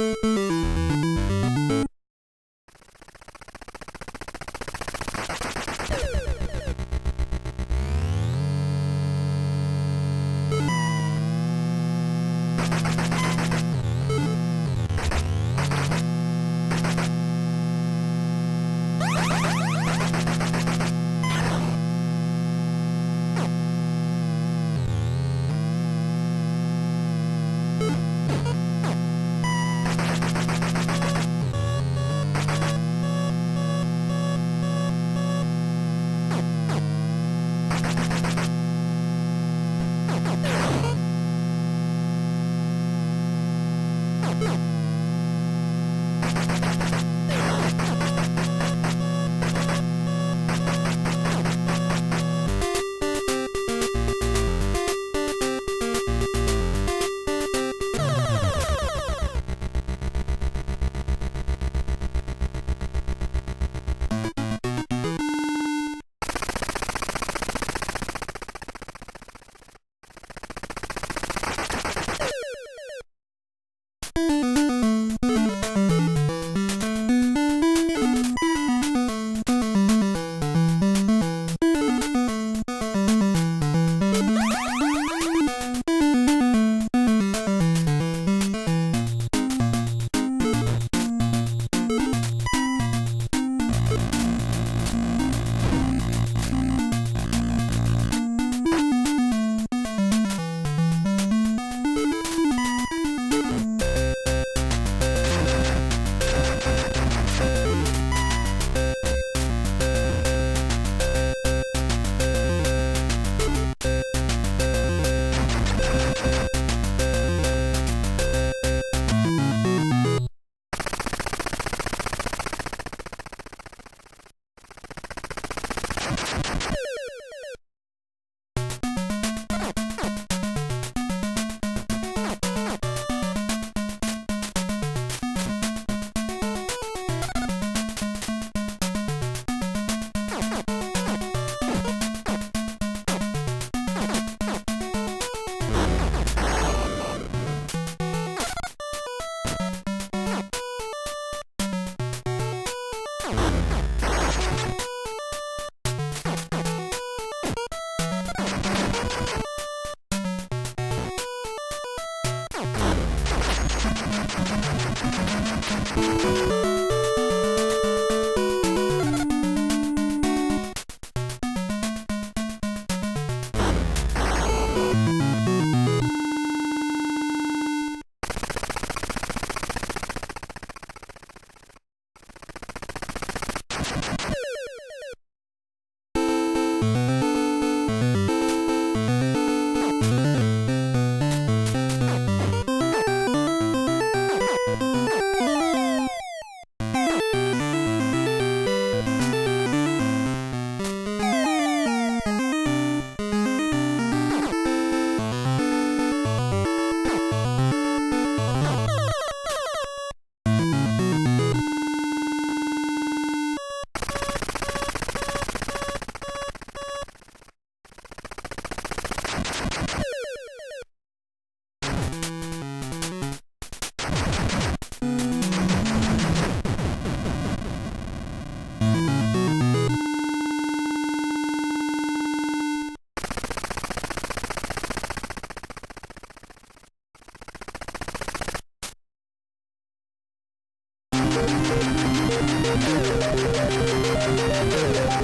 Música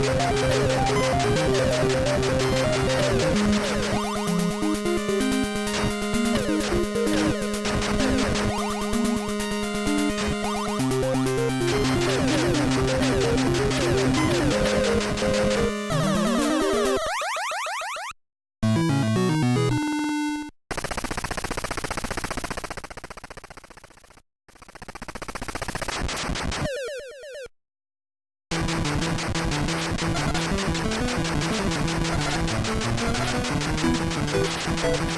Yeah.